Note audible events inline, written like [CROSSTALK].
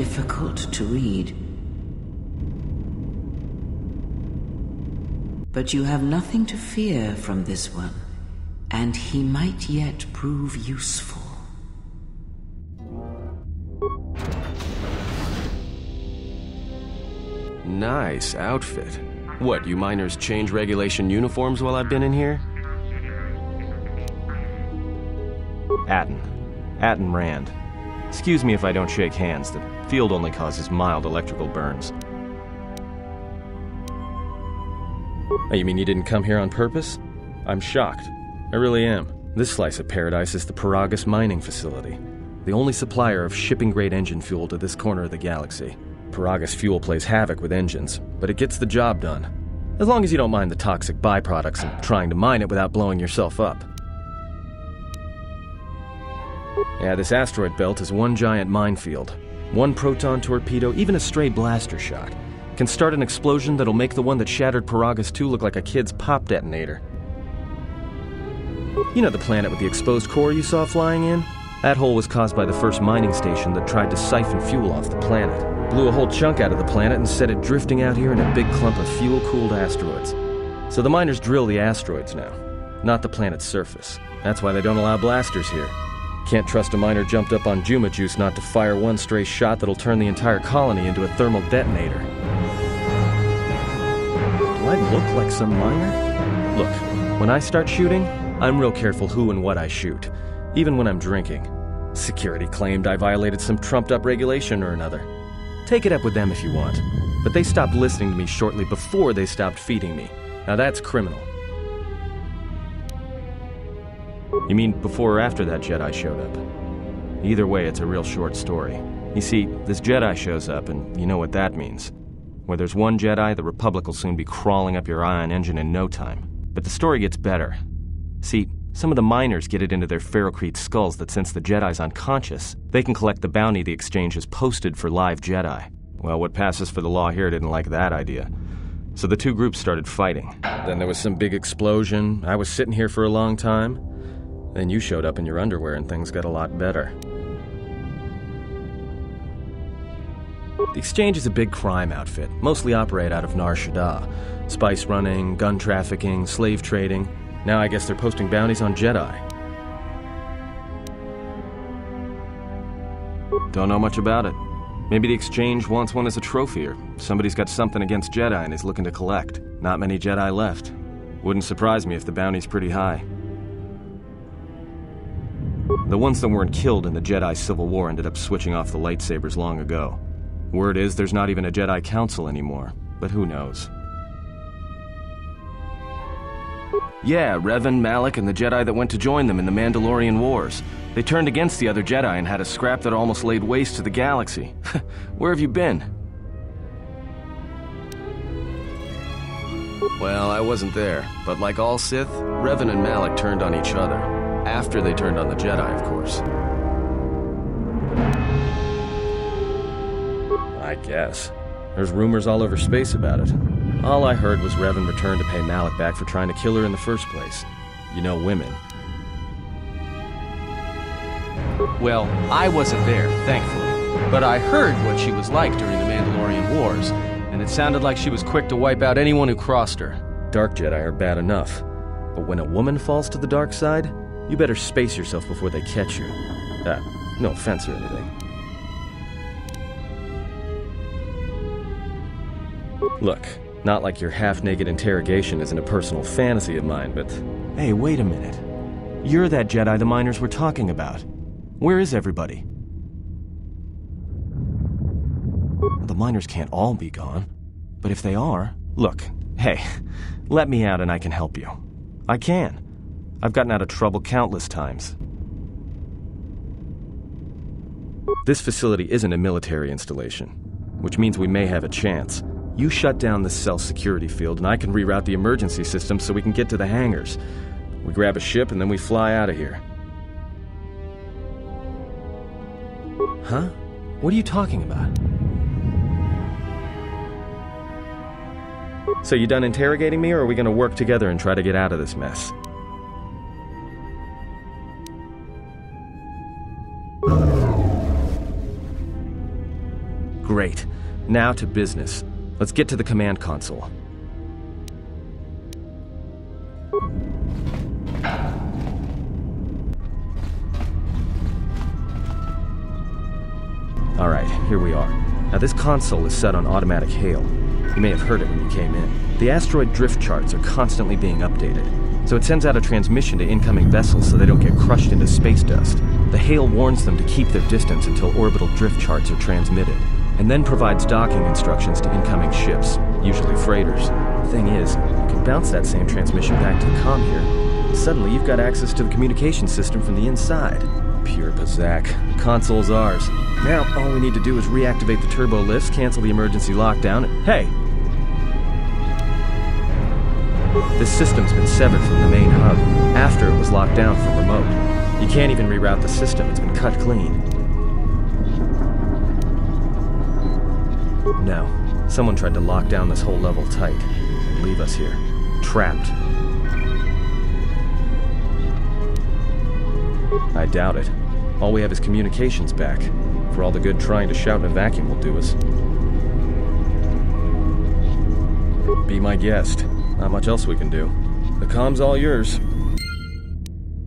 difficult to read. But you have nothing to fear from this one, and he might yet prove useful. Nice outfit. What, you miners change regulation uniforms while I've been in here? Atton. Atton Rand. Excuse me if I don't shake hands. The field only causes mild electrical burns. Oh, you mean you didn't come here on purpose? I'm shocked. I really am. This slice of paradise is the Peragus mining facility, the only supplier of shipping grade engine fuel to this corner of the galaxy. Peragus fuel plays havoc with engines, but it gets the job done. As long as you don't mind the toxic byproducts and trying to mine it without blowing yourself up. Yeah, this asteroid belt is one giant minefield. One proton torpedo, even a stray blaster shot, can start an explosion that'll make the one that shattered Peragus 2 look like a kid's pop detonator. You know the planet with the exposed core you saw flying in? That hole was caused by the first mining station that tried to siphon fuel off the planet. Blew a whole chunk out of the planet and set it drifting out here in a big clump of fuel cooled asteroids. So the miners drill the asteroids now, not the planet's surface. That's why they don't allow blasters here. Can't trust a miner jumped up on Juma Juice not to fire one stray shot that'll turn the entire colony into a thermal detonator. Do I look like some miner? Look, when I start shooting, I'm real careful who and what I shoot, even when I'm drinking. Security claimed I violated some trumped up regulation or another. Take it up with them if you want, but they stopped listening to me shortly before they stopped feeding me. Now that's criminal. You mean before or after that Jedi showed up? Either way, it's a real short story. You see, this Jedi shows up, and you know what that means. Where there's one Jedi, the Republic will soon be crawling up your ion engine in no time. But the story gets better. See, some of the miners get it into their ferrocrete skulls that since the Jedi's unconscious, they can collect the bounty the exchange has posted for live Jedi. Well, what passes for the law here didn't like that idea. So the two groups started fighting. Then there was some big explosion. I was sitting here for a long time. Then you showed up in your underwear and things got a lot better. The Exchange is a big crime outfit, mostly operate out of Nar Shaddaa. Spice running, gun trafficking, slave trading. Now I guess they're posting bounties on Jedi. Don't know much about it. Maybe the Exchange wants one as a trophy, or somebody's got something against Jedi and is looking to collect. Not many Jedi left. Wouldn't surprise me if the bounty's pretty high. The ones that weren't killed in the Jedi Civil War ended up switching off the lightsabers long ago. Word is there's not even a Jedi Council anymore, but who knows? Yeah, Revan, Malak, and the Jedi that went to join them in the Mandalorian Wars. They turned against the other Jedi and had a scrap that almost laid waste to the galaxy. [LAUGHS] Where have you been? Well, I wasn't there, but like all Sith, Revan and Malak turned on each other. After they turned on the Jedi, of course. I guess. There's rumors all over space about it. All I heard was Revan returned to pay Malak back for trying to kill her in the first place. You know women. Well, I wasn't there, thankfully. But I heard what she was like during the Mandalorian Wars, and it sounded like she was quick to wipe out anyone who crossed her. Dark Jedi are bad enough. But when a woman falls to the dark side, you better space yourself before they catch you. Uh, no offense or anything. Look, not like your half naked interrogation isn't a personal fantasy of mine, but. Hey, wait a minute. You're that Jedi the miners were talking about. Where is everybody? The miners can't all be gone. But if they are, look, hey, [LAUGHS] let me out and I can help you. I can. I've gotten out of trouble countless times. This facility isn't a military installation, which means we may have a chance. You shut down the cell security field, and I can reroute the emergency system so we can get to the hangars. We grab a ship, and then we fly out of here. Huh? What are you talking about? So, you done interrogating me, or are we gonna work together and try to get out of this mess? Great. Now to business. Let's get to the command console. Alright, here we are. Now this console is set on automatic hail. You may have heard it when you came in. The asteroid drift charts are constantly being updated, so it sends out a transmission to incoming vessels so they don't get crushed into space dust. The hail warns them to keep their distance until orbital drift charts are transmitted, and then provides docking instructions to incoming ships, usually freighters. Thing is, you can bounce that same transmission back to the com here. Suddenly you've got access to the communication system from the inside. Pure Pazaak. The console's ours. Now, all we need to do is reactivate the turbo lifts, cancel the emergency lockdown. Hey! This system's been severed from the main hub, after it was locked down from remote. You can't even reroute the system, it's been cut clean. No. Someone tried to lock down this whole level tight and leave us here, trapped. I doubt it. All we have is communications back. For all the good trying to shout in a vacuum will do us. Be my guest. Not much else we can do. The com's all yours.